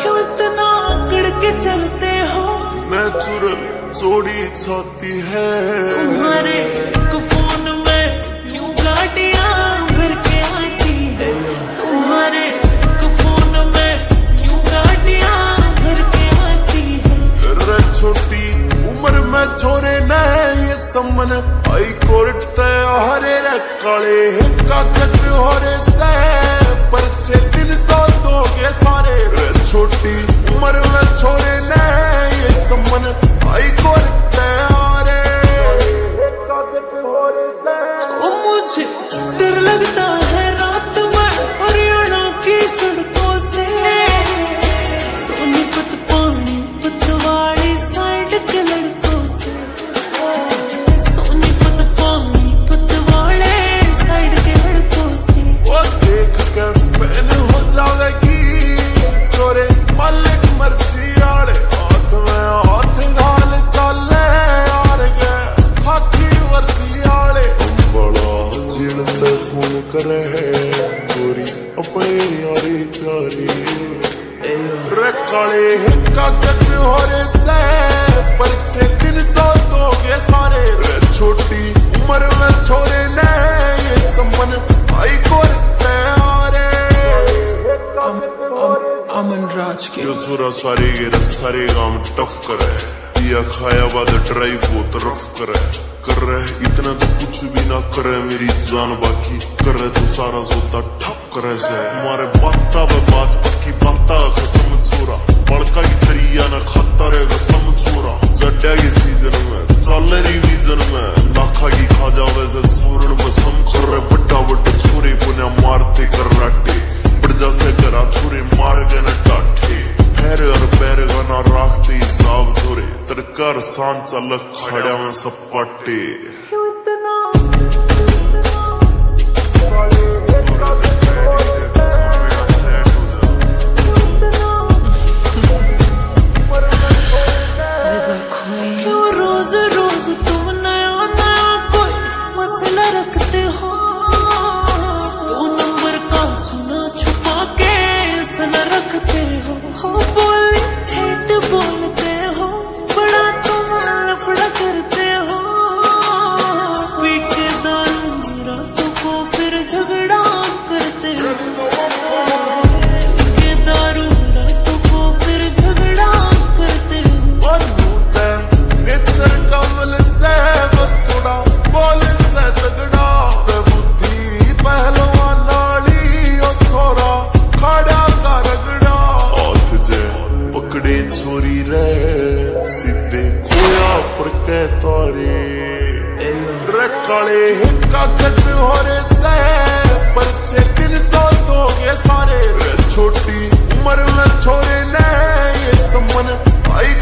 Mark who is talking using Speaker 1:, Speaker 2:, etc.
Speaker 1: क्यों इतना अकड़ के चलते हो?
Speaker 2: नेचुरल जोड़ी छाती है।
Speaker 1: तुम्हारे एक फ़ोन में क्यों गाड़ियाँ भर के आती है? तुम्हारे एक फ़ोन में क्यों गाड़ियाँ भर के आती है?
Speaker 2: छोटी उम्र में छोरे न ये समन हाई कोर्ट ते हरे रे काले कागज़ होरे से। परचे दिन सौ दोगे सारे। छोटी उम्र में छोरे ने ये समन हाई कोर्ट ते
Speaker 1: ओ मुझे
Speaker 2: अपने यारी प्यारी रे काले कागज़ हो रे से परिचय दिन सौ दोगे सारे। रे छोटी उम्र में छोरे ने ये सम्मन आई कोर्ट
Speaker 1: अमन राज के।
Speaker 2: यो छोरा सारे ये सारे काम टफ करे। दिया खाया बाद ड्राइव को तरफ़ करे। कर रहे इतना तो कुछ भी ना करे मेरी जान बाकी। कर रहे तो सारा जोता ठप करे से हमारे बाता वे बात पक्की बाता, कसम छोरा बड़का की तरिया ना खाता रे, कसम छोरा जड्डा के सीज़न में, चल रिवीजन में। लाखा की खा जावे से सवरण में सम कर रहे बड्डा बड्डा छोरे को ना मारते कर राटे बढ़ जा से करा छोरे मार गए ना टाठे पैर और पैर गाना राखते हिसाब छोरे तरकार सान चल खड़ा में
Speaker 1: क्यों बड़े छोरी रे सीधे खोया पर के तारे। रे काले कागज़ हो
Speaker 2: रे से परचे दिन सौ दोगे सारे छोटी उम्र में छोरे ने, ये समन आई